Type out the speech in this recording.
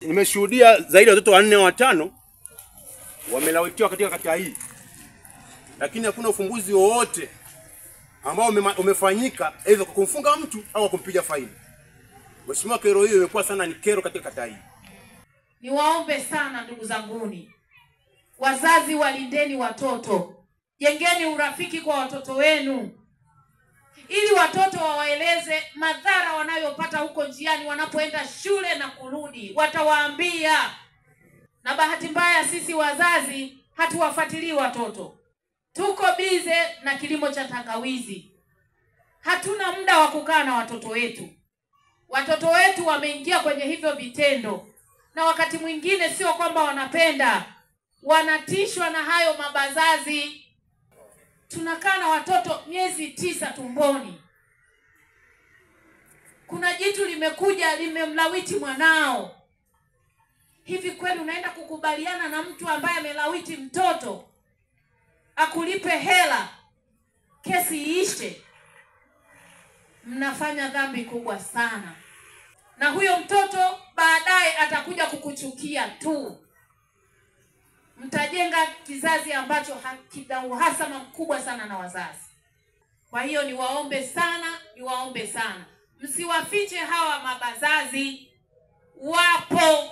Nimeshuhudia zaidi ya watoto wanne watano wamelawitiwa katika kata hii, lakini hakuna ufumbuzi wowote ambao umefanyika aidha kwa kumfunga mtu au kumpiga faini. Mheshimiwa, kero hiyo imekuwa sana ni kero katika kata hii. Niwaombe sana ndugu zanguni, wazazi, walindeni watoto, jengeni urafiki kwa watoto wenu, ili watoto wawaeleze madhara wanayopata huko njiani wanapoenda shule na kurudi, watawaambia. Na bahati mbaya sisi wazazi hatuwafuatilii watoto, tuko bize na kilimo cha tangawizi, hatuna muda wa kukaa na watoto wetu. Watoto wetu wameingia kwenye hivyo vitendo na wakati mwingine sio kwamba wanapenda, wanatishwa na hayo mabazazi. Tunakaa na watoto miezi tisa tumboni, kuna jitu limekuja limemlawiti mwanao. Hivi kweli unaenda kukubaliana na mtu ambaye amelawiti mtoto akulipe hela kesi iishe? Mnafanya dhambi kubwa sana na huyo mtoto baadaye atakuja kukuchukia tu. Mtajenga kizazi ambacho kina uhasama mkubwa sana na wazazi. Kwa hiyo niwaombe sana, niwaombe sana, msiwafiche hawa mabazazi, wapo